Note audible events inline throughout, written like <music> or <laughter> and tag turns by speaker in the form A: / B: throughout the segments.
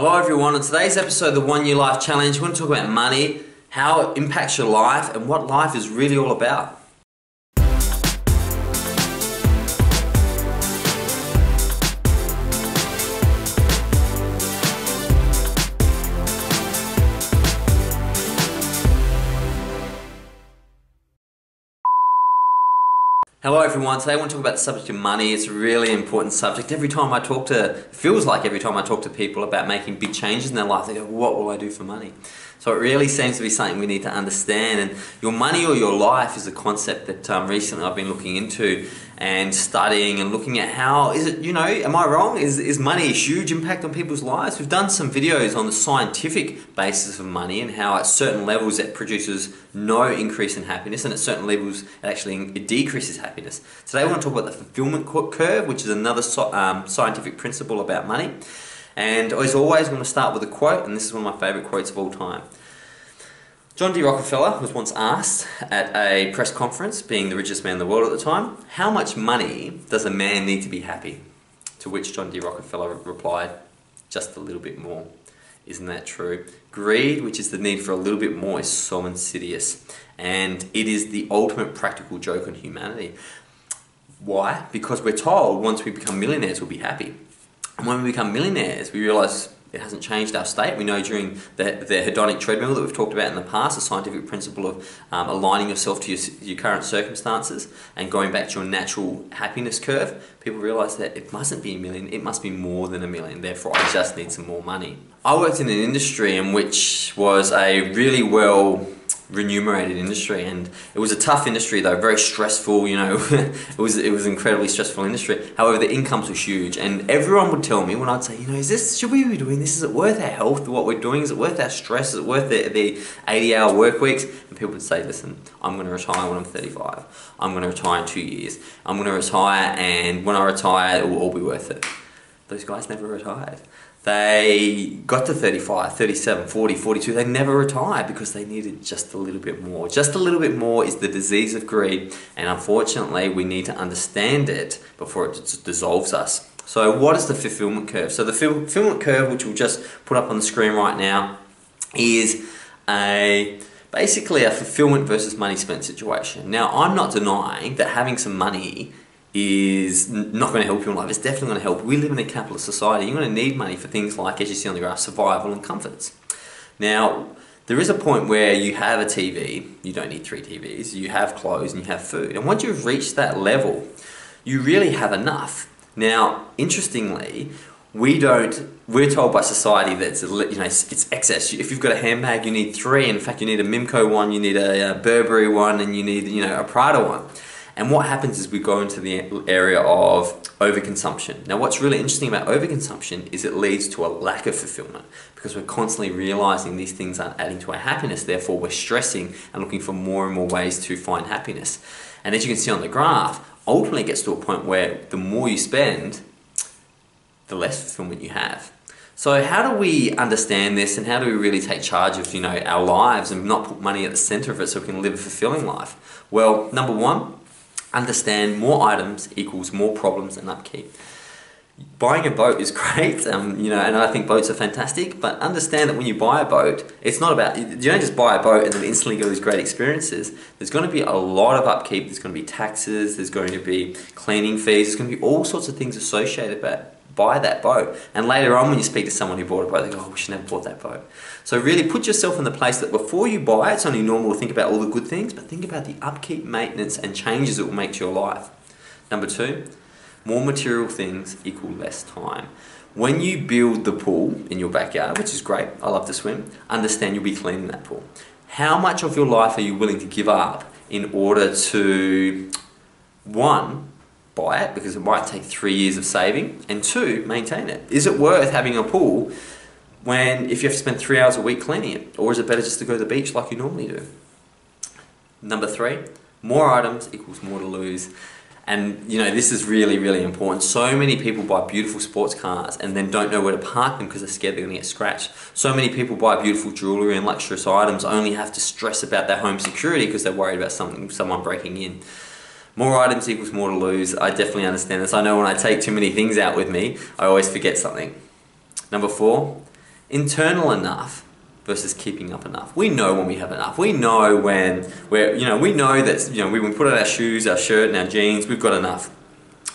A: Hello everyone, in today's episode of the One Year Life Challenge, we're going to talk about money, how it impacts your life, and what life is really all about. Hello everyone, today I want to talk about the subject of money. It's a really important subject. Every time I talk to, feels like every time I talk to people about making big changes in their life, they go, what will I do for money? So it really seems to be something we need to understand. And your money or your life is a concept that um, recently I've been looking into and studying and looking at how is it you know am I wrong? Is, is money a huge impact on people's lives? We've done some videos on the scientific basis of money and how at certain levels it produces no increase in happiness and at certain levels it actually it decreases happiness. Today we want to talk about the fulfillment curve which is another so, um, scientific principle about money and as always I'm going to start with a quote and this is one of my favorite quotes of all time John D. Rockefeller was once asked at a press conference, being the richest man in the world at the time, how much money does a man need to be happy? To which John D. Rockefeller replied, just a little bit more. Isn't that true? Greed, which is the need for a little bit more, is so insidious. And it is the ultimate practical joke on humanity. Why? Because we're told once we become millionaires, we'll be happy. And when we become millionaires, we realize it hasn't changed our state. We know during the, the hedonic treadmill that we've talked about in the past, the scientific principle of um, aligning yourself to your, your current circumstances and going back to your natural happiness curve, people realize that it mustn't be a million, it must be more than a million. Therefore, I just need some more money. I worked in an industry in which was a really well remunerated industry. And it was a tough industry though very stressful you know. <laughs> It was it was an incredibly stressful industry. However the incomes were huge. And everyone would tell me when I'd say you know is this should we be doing this? Is it worth our health what we're doing? Is it worth our stress? Is it worth the, the 80 hour work weeks? And people would say listen I'm going to retire when I'm 35 I'm going to retire in two years. I'm going to retire and when I retire it will all be worth it those guys never retired they got to 35, 37, 40, 42. They never retired because they needed just a little bit more. Just a little bit more is the disease of greed, and unfortunately, we need to understand it before it dissolves us. So, what is the fulfillment curve? So, the fulfillment curve, which we'll just put up on the screen right now, is a basically a fulfillment versus money spent situation. Now, I'm not denying that having some money is not going to help you in life. It's definitely going to help. We live in a capitalist society. You're going to need money for things like, as you see on the graph, survival and comforts. Now, there is a point where you have a TV, you don't need three TVs, you have clothes and you have food. And once you've reached that level, you really have enough. Now, interestingly, we don't, we're told by society that it's, you know, it's excess. If you've got a handbag, you need three. In fact, you need a Mimco one, you need a, Burberry one, and you need, you know, a Prada one. And what happens is we go into the area of overconsumption. Now, what's really interesting about overconsumption is it leads to a lack of fulfillment because we're constantly realizing these things aren't adding to our happiness. Therefore, we're stressing and looking for more and more ways to find happiness. And as you can see on the graph, ultimately it gets to a point where the more you spend, the less fulfillment you have. So how do we understand this and how do we really take charge of you know our lives and not put money at the center of it so we can live a fulfilling life? Well, number one, understand more items equals more problems and upkeep. Buying a boat is <laughs> great, um, you know, and I think boats are fantastic. But understand that when you buy a boat, it's not about you don't just buy a boat and then instantly get these great experiences. There's going to be a lot of upkeep. There's going to be taxes. There's going to be cleaning fees. There's going to be all sorts of things associated with buy that boat. And later on, when you speak to someone who bought a boat, they go, oh, we should never bought that boat. So really put yourself in the place that before you buy, it's only normal to think about all the good things, but think about the upkeep, maintenance, and changes it will make to your life. Number two, more material things equal less time. When you build the pool in your backyard, which is great, I love to swim, understand you'll be cleaning that pool. How much of your life are you willing to give up in order to, one, buy it because it might take three years of saving, and two, maintain it. Is it worth having a pool when if you have to spend three hours a week cleaning it, or is it better just to go to the beach like you normally do? Number three, more items equals more to lose. And you know, this is really, really important. So many people buy beautiful sports cars and then don't know where to park them because they're scared they're gonna get scratched. So many people buy beautiful jewelry and luxurious items only have to stress about their home security because they're worried about something, someone breaking in. More items equals more to lose. I definitely understand this. I know when I take too many things out with me, I always forget something. Number four, internal enough versus keeping up enough. We know when we have enough. We know when we're, you know, we know that, you know, we put on our shoes, our shirt, and our jeans, we've got enough.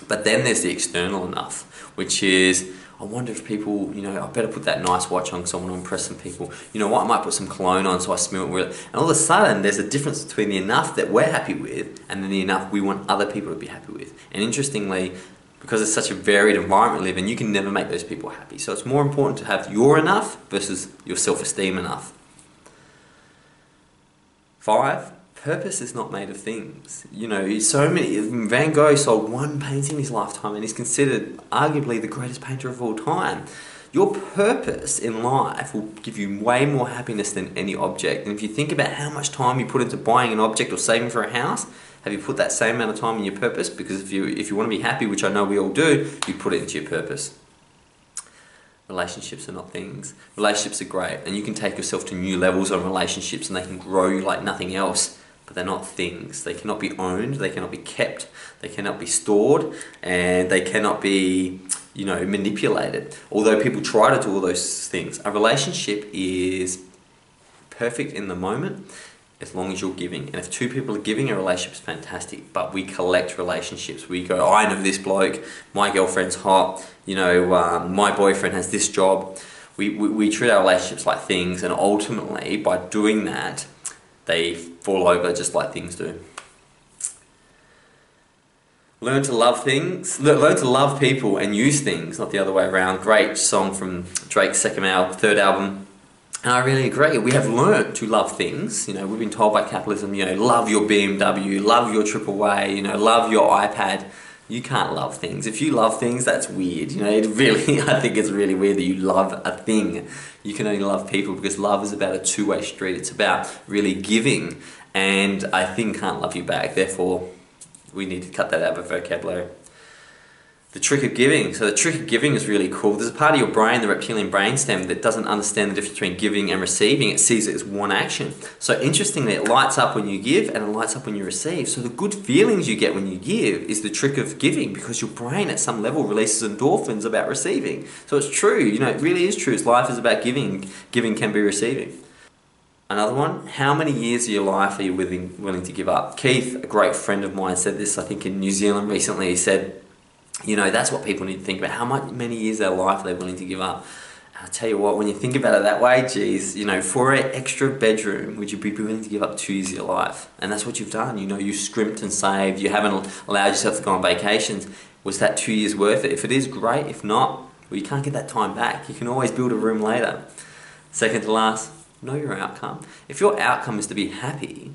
A: But then there's the external enough, which is, I wonder if people, you know, I better put that nice watch on because I want to impress some people. You know what, I might put some cologne on so I smell it with it. And all of a sudden, there's a difference between the enough that we're happy with and then the enough we want other people to be happy with. And interestingly, because it's such a varied environment we live in, you can never make those people happy. So it's more important to have your enough versus your self esteem enough. Five, purpose is not made of things. You know, so many. Van Gogh sold one painting in his lifetime and he's considered arguably the greatest painter of all time. Your purpose in life will give you way more happiness than any object. And if you think about how much time you put into buying an object or saving for a house, have you put that same amount of time in your purpose? Because if you if you want to be happy, which I know we all do, you put it into your purpose. Relationships are not things. Relationships are great, and you can take yourself to new levels on relationships, and they can grow you like nothing else. But they're not things. They cannot be owned. They cannot be kept. They cannot be stored, and they cannot be, you know, manipulated. Although people try to do all those things, a relationship is perfect in the moment as long as you're giving. And if two people are giving, a relationship is fantastic. But we collect relationships. We go, I know this bloke, my girlfriend's hot, you know, um, my boyfriend has this job. We, we, we treat our relationships like things, and ultimately, by doing that, they fall over just like things do. Learn to love things, learn to love people and use things, not the other way around. Great song from Drake's second album, third album, and I really agree. We have learnt to love things. You know, we've been told by capitalism, you know, love your BMW, love your AAA, you know, love your iPad. You can't love things. If you love things, that's weird. You know, it really, <laughs> I think it's really weird that you love a thing. You can only love people because love is about a two-way street. It's about really giving, and I think can't love you back. Therefore, we need to cut that out of vocabulary the trick of giving. So the trick of giving is really cool. There's a part of your brain, the reptilian brainstem, that doesn't understand the difference between giving and receiving. It sees it as one action. So interestingly, it lights up when you give and it lights up when you receive. So the good feelings you get when you give is the trick of giving because your brain at some level releases endorphins about receiving. So it's true, you know, it really is true. Life is about giving. Giving can be receiving. Another one, how many years of your life are you willing, willing to give up? Keith, a great friend of mine, said this, I think, in New Zealand recently. He said, you know, that's what people need to think about. How much, many years of their life they're willing to give up. I tell you what, when you think about it that way, geez, you know, for an extra bedroom, would you be willing to give up two years of your life? And that's what you've done. You know, you scrimped and saved. You haven't allowed yourself to go on vacations. Was that two years worth it? If it is, great. If not, well, you can't get that time back. You can always build a room later. Second to last, know your outcome. If your outcome is to be happy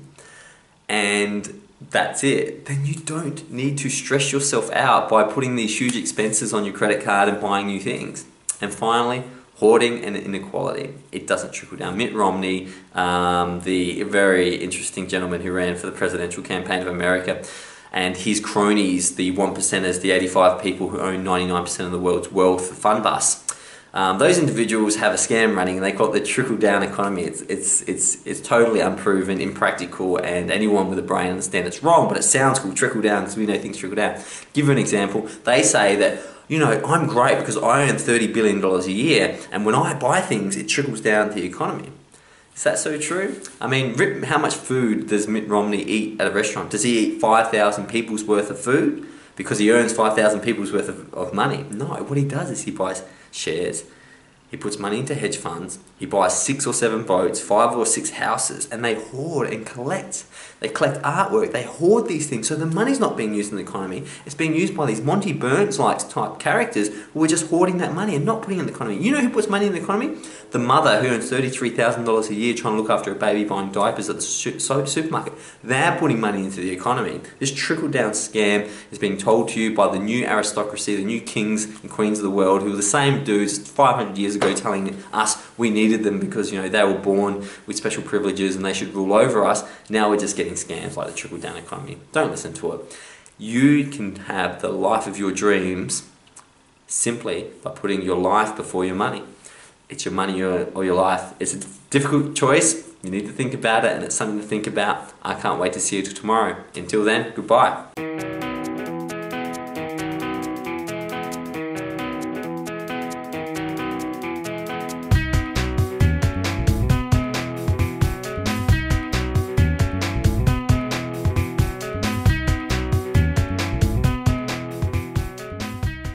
A: and that's it, then you don't need to stress yourself out by putting these huge expenses on your credit card and buying new things. And finally, hoarding and inequality. It doesn't trickle down. Mitt Romney, um, the very interesting gentleman who ran for the presidential campaign of America, and his cronies, the one percenters, the 85 people who own 99% of the world's wealth, fund bus. Um, those individuals have a scam running and they call it the trickle down economy. It's, it's, it's, it's totally unproven, impractical, and anyone with a brain understands it's wrong, but it sounds cool, trickle down, because we know things trickle down. Give you an example. They say that, you know, I'm great because I earn $30 billion a year, and when I buy things, it trickles down to the economy. Is that so true? I mean, how much food does Mitt Romney eat at a restaurant? Does he eat 5,000 people's worth of food because he earns 5,000 people's worth of, of money? No, what he does is he buys shares. He puts money into hedge funds. He buys six or seven boats, five or six houses, and they hoard and collect. They collect artwork. They hoard these things. So the money's not being used in the economy. It's being used by these Monty Burns-like type characters who are just hoarding that money and not putting it in the economy. You know who puts money in the economy? The mother who earns $33,000 a year trying to look after a baby buying diapers at the supermarket. They're putting money into the economy. This trickle-down scam is being told to you by the new aristocracy, the new kings and queens of the world who are the same dudes 500 years ago telling us we needed them because you know they were born with special privileges and they should rule over us. Now we're just getting scams like the trickle down economy. Don't listen to it. You can have the life of your dreams simply by putting your life before your money. It's your money or your life. It's a difficult choice. You need to think about it and it's something to think about. I can't wait to see you tomorrow. Until then, goodbye.